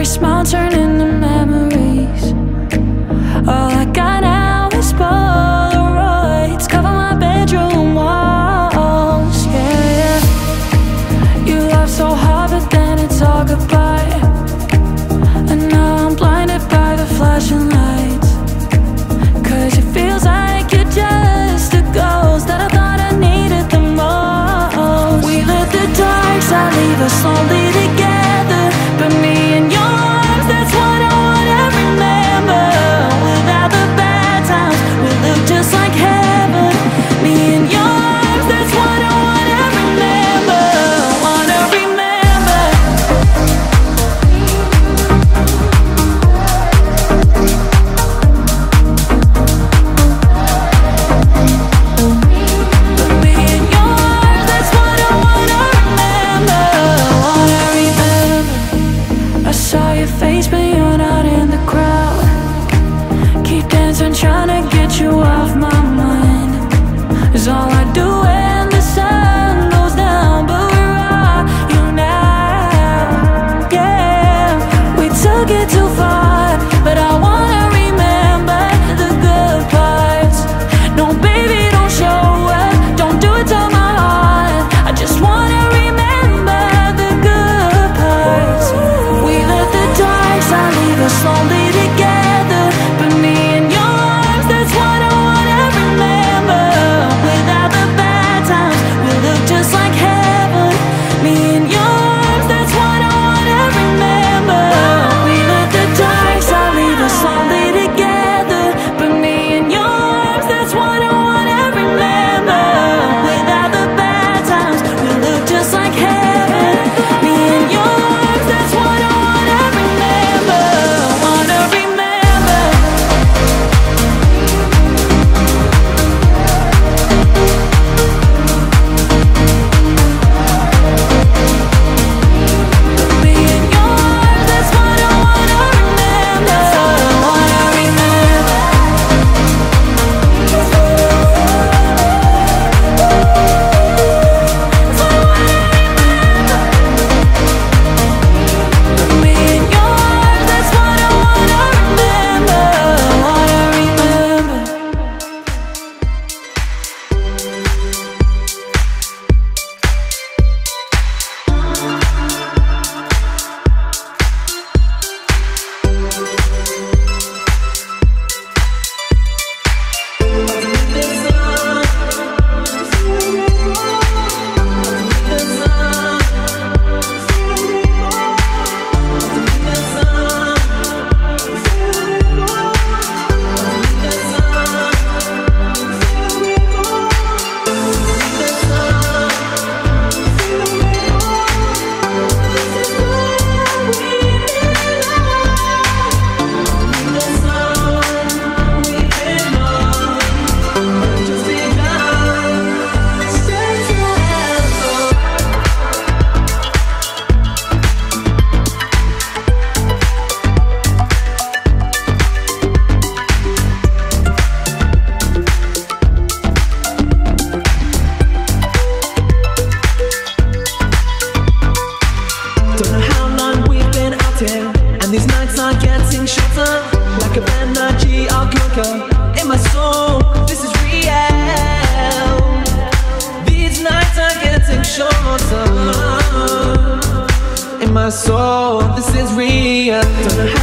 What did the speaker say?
every smile turning you get too far. soul, this is real.